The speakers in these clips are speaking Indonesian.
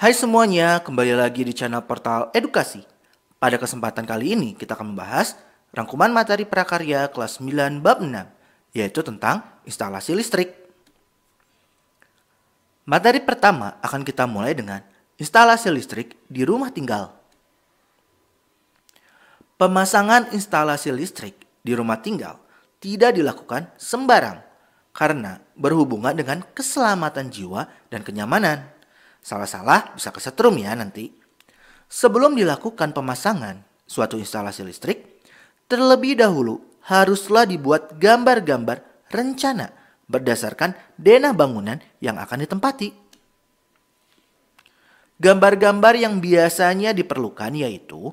Hai semuanya, kembali lagi di channel Portal Edukasi. Pada kesempatan kali ini kita akan membahas rangkuman materi prakarya kelas 9 bab 6, yaitu tentang instalasi listrik. Materi pertama akan kita mulai dengan instalasi listrik di rumah tinggal. Pemasangan instalasi listrik di rumah tinggal tidak dilakukan sembarang karena berhubungan dengan keselamatan jiwa dan kenyamanan. Salah-salah bisa kesetrum ya nanti. Sebelum dilakukan pemasangan suatu instalasi listrik, terlebih dahulu haruslah dibuat gambar-gambar rencana berdasarkan denah bangunan yang akan ditempati. Gambar-gambar yang biasanya diperlukan yaitu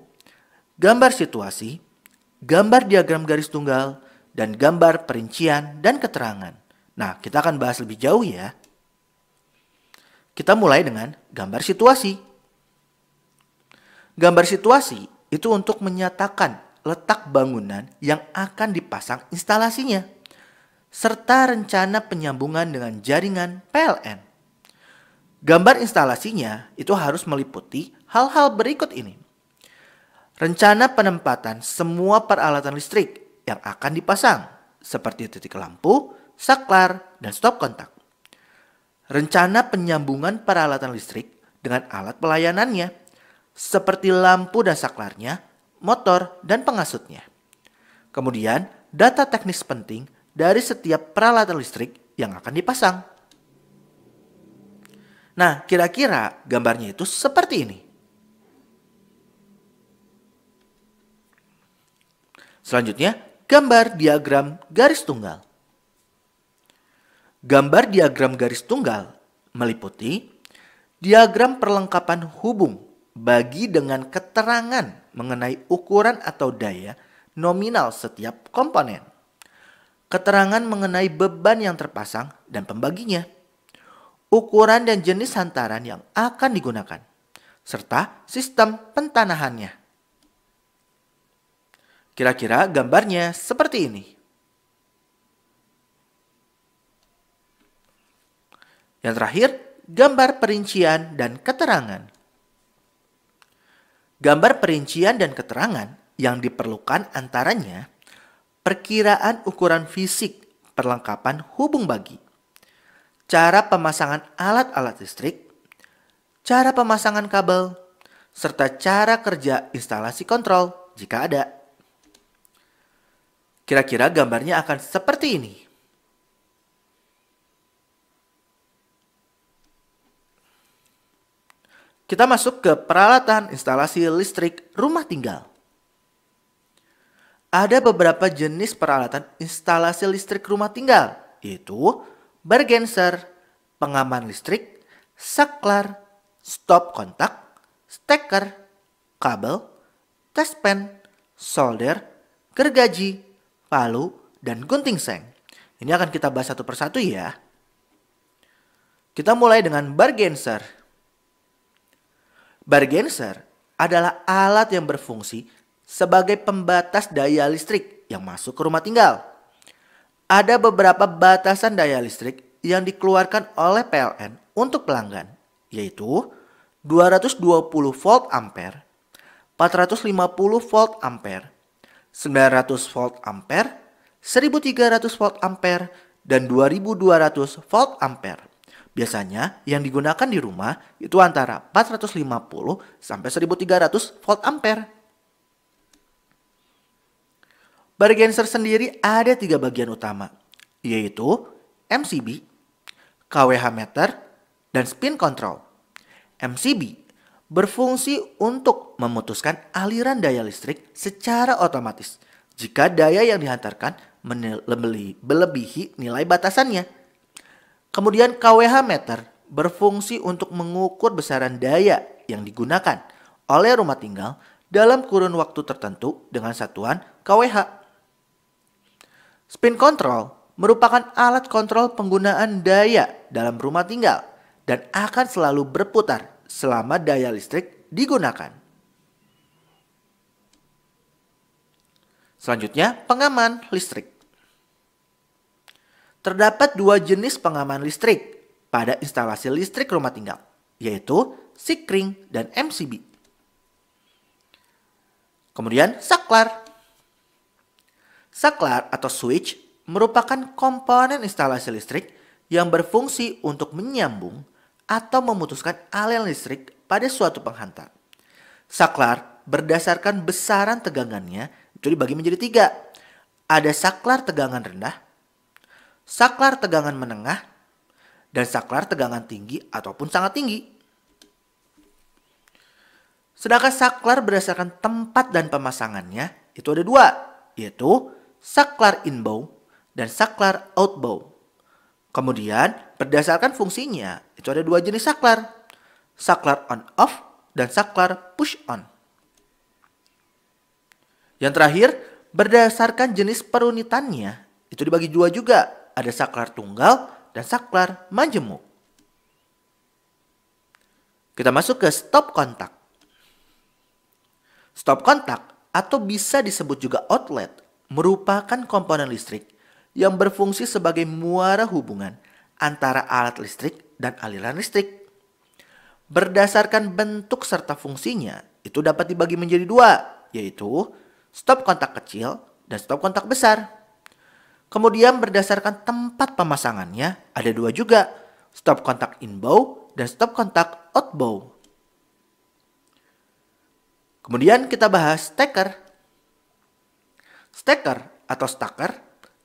gambar situasi, gambar diagram garis tunggal, dan gambar perincian dan keterangan. Nah, kita akan bahas lebih jauh ya. Kita mulai dengan gambar situasi. Gambar situasi itu untuk menyatakan letak bangunan yang akan dipasang instalasinya, serta rencana penyambungan dengan jaringan PLN. Gambar instalasinya itu harus meliputi hal-hal berikut ini. Rencana penempatan semua peralatan listrik yang akan dipasang, seperti titik lampu, saklar, dan stop kontak. Rencana penyambungan peralatan listrik dengan alat pelayanannya, seperti lampu dan saklarnya, motor, dan pengasutnya. Kemudian, data teknis penting dari setiap peralatan listrik yang akan dipasang. Nah, kira-kira gambarnya itu seperti ini. Selanjutnya, gambar diagram garis tunggal. Gambar diagram garis tunggal meliputi diagram perlengkapan hubung bagi dengan keterangan mengenai ukuran atau daya nominal setiap komponen. Keterangan mengenai beban yang terpasang dan pembaginya. Ukuran dan jenis hantaran yang akan digunakan. Serta sistem pentanahannya. Kira-kira gambarnya seperti ini. Yang terakhir, gambar perincian dan keterangan. Gambar perincian dan keterangan yang diperlukan antaranya perkiraan ukuran fisik perlengkapan hubung bagi, cara pemasangan alat-alat listrik, cara pemasangan kabel, serta cara kerja instalasi kontrol jika ada. Kira-kira gambarnya akan seperti ini. Kita masuk ke peralatan instalasi listrik rumah tinggal. Ada beberapa jenis peralatan instalasi listrik rumah tinggal, yaitu bergenser, pengaman listrik, saklar, stop kontak, steker, kabel, test pen, solder, gergaji, palu, dan gunting seng. Ini akan kita bahas satu persatu ya. Kita mulai dengan bargenser. Bargenser adalah alat yang berfungsi sebagai pembatas daya listrik yang masuk ke rumah tinggal. Ada beberapa batasan daya listrik yang dikeluarkan oleh PLN untuk pelanggan, yaitu 220 volt ampere, 450 volt ampere, 900 volt ampere, 1300 volt ampere, dan 2200 volt ampere. Biasanya yang digunakan di rumah itu antara 450 sampai 1300 volt ampere. Bargenser sendiri ada tiga bagian utama, yaitu MCB, KWH meter, dan spin control. MCB berfungsi untuk memutuskan aliran daya listrik secara otomatis jika daya yang dihantarkan melebihi nilai batasannya. Kemudian KWH meter berfungsi untuk mengukur besaran daya yang digunakan oleh rumah tinggal dalam kurun waktu tertentu dengan satuan KWH. Spin control merupakan alat kontrol penggunaan daya dalam rumah tinggal dan akan selalu berputar selama daya listrik digunakan. Selanjutnya, pengaman listrik. Terdapat dua jenis pengaman listrik pada instalasi listrik rumah tinggal, yaitu sikring, dan MCB. Kemudian saklar. Saklar atau switch merupakan komponen instalasi listrik yang berfungsi untuk menyambung atau memutuskan aliran listrik pada suatu penghantar. Saklar berdasarkan besaran tegangannya itu dibagi menjadi tiga. Ada saklar tegangan rendah, saklar tegangan menengah, dan saklar tegangan tinggi ataupun sangat tinggi. Sedangkan saklar berdasarkan tempat dan pemasangannya itu ada dua, yaitu saklar inbow dan saklar outbow. Kemudian berdasarkan fungsinya itu ada dua jenis saklar, saklar on off dan saklar push on. Yang terakhir, berdasarkan jenis perunitannya itu dibagi dua juga, ada saklar tunggal dan saklar majemuk. Kita masuk ke stop kontak. Stop kontak atau bisa disebut juga outlet merupakan komponen listrik yang berfungsi sebagai muara hubungan antara alat listrik dan aliran listrik. Berdasarkan bentuk serta fungsinya, itu dapat dibagi menjadi dua, yaitu stop kontak kecil dan stop kontak besar. Kemudian berdasarkan tempat pemasangannya, ada dua juga, stop kontak inbow dan stop kontak outbow. Kemudian kita bahas stacker. Stacker atau stacker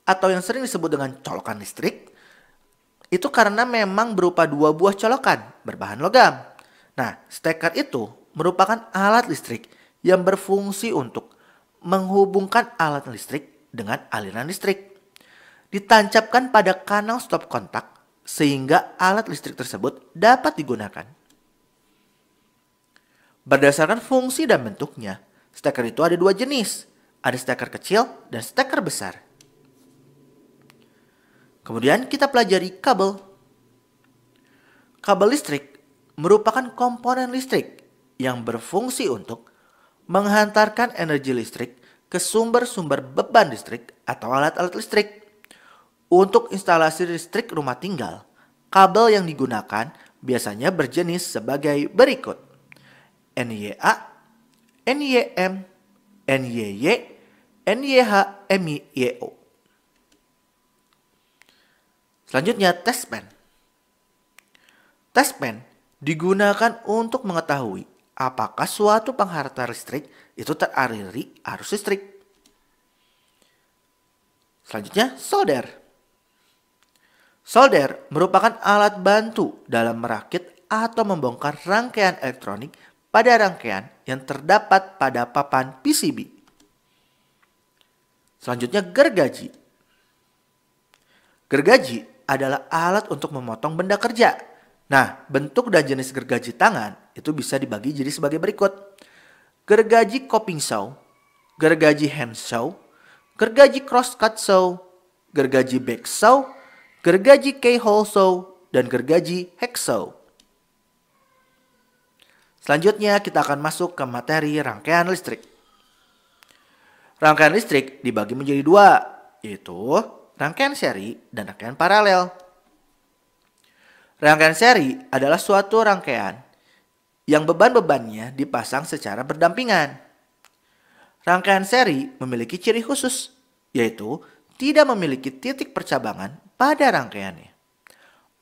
atau yang sering disebut dengan colokan listrik itu karena memang berupa dua buah colokan berbahan logam. Nah, stacker itu merupakan alat listrik yang berfungsi untuk menghubungkan alat listrik dengan aliran listrik. Ditancapkan pada kanal stop kontak sehingga alat listrik tersebut dapat digunakan. Berdasarkan fungsi dan bentuknya, steker itu ada dua jenis. Ada steker kecil dan steker besar. Kemudian kita pelajari kabel. Kabel listrik merupakan komponen listrik yang berfungsi untuk menghantarkan energi listrik ke sumber-sumber beban listrik atau alat-alat listrik. Untuk instalasi listrik rumah tinggal, kabel yang digunakan biasanya berjenis sebagai berikut. NYA, NYM, NYY, NYH, MYO. Selanjutnya test pen. Test pen digunakan untuk mengetahui apakah suatu penghantar listrik itu teraliri arus listrik. Selanjutnya solder. Solder merupakan alat bantu dalam merakit atau membongkar rangkaian elektronik pada rangkaian yang terdapat pada papan PCB. Selanjutnya gergaji. Gergaji adalah alat untuk memotong benda kerja. Nah, bentuk dan jenis gergaji tangan itu bisa dibagi jadi sebagai berikut. Gergaji coping saw, gergaji hand saw, gergaji cross cut saw, gergaji back saw, gergaji keyhole saw, dan gergaji hacksaw. Selanjutnya kita akan masuk ke materi rangkaian listrik. Rangkaian listrik dibagi menjadi dua, yaitu rangkaian seri dan rangkaian paralel. Rangkaian seri adalah suatu rangkaian yang beban-bebannya dipasang secara berdampingan. Rangkaian seri memiliki ciri khusus, yaitu tidak memiliki titik percabangan pada rangkaiannya.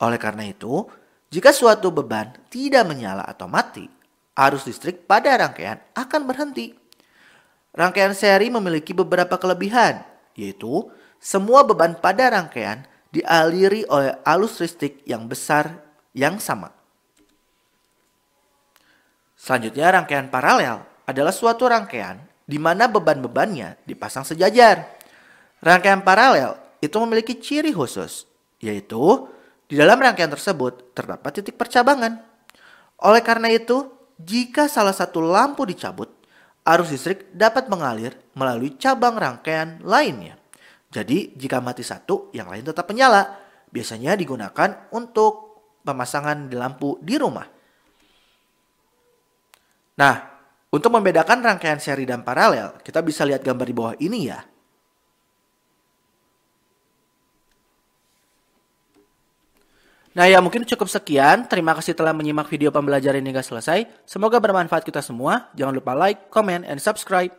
Oleh karena itu, jika suatu beban tidak menyala atau mati, arus listrik pada rangkaian akan berhenti. Rangkaian seri memiliki beberapa kelebihan, yaitu semua beban pada rangkaian dialiri oleh arus listrik yang besar yang sama. Selanjutnya rangkaian paralel adalah suatu rangkaian di mana beban-bebannya dipasang sejajar. Rangkaian paralel itu memiliki ciri khusus, yaitu di dalam rangkaian tersebut terdapat titik percabangan. Oleh karena itu, jika salah satu lampu dicabut, arus listrik dapat mengalir melalui cabang rangkaian lainnya. Jadi jika mati satu, yang lain tetap menyala. Biasanya digunakan untuk pemasangan di lampu di rumah. Nah, untuk membedakan rangkaian seri dan paralel, kita bisa lihat gambar di bawah ini ya. Nah ya mungkin cukup sekian. Terima kasih telah menyimak video pembelajaran hingga selesai. Semoga bermanfaat kita semua. Jangan lupa like, comment, and subscribe.